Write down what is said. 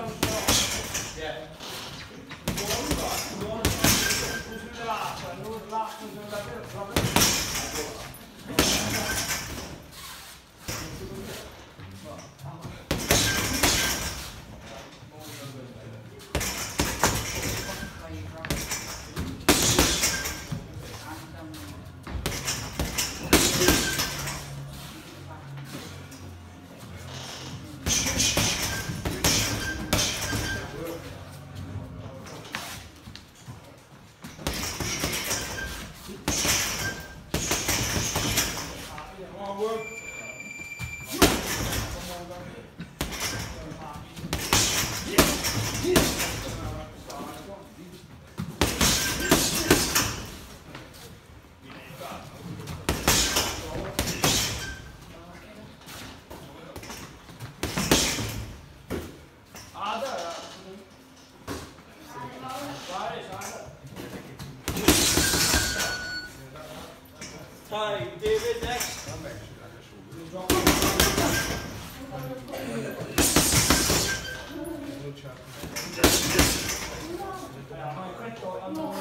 Gracias. Come on. Come. Ty, David next. I'm